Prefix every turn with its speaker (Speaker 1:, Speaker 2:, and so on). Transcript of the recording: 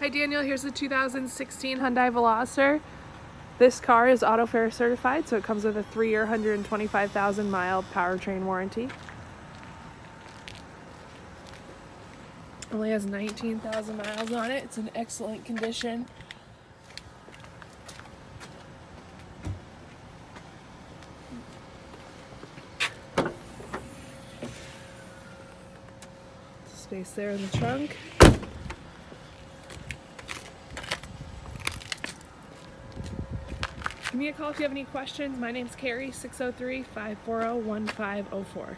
Speaker 1: Hi Daniel, here's the 2016 Hyundai Veloster. This car is AutoFair certified, so it comes with a three-year, 125,000 mile powertrain warranty. Only has 19,000 miles on it. It's in excellent condition. Space there in the trunk. Give me a call if you have any questions. My name's Carrie, 603 540 1504.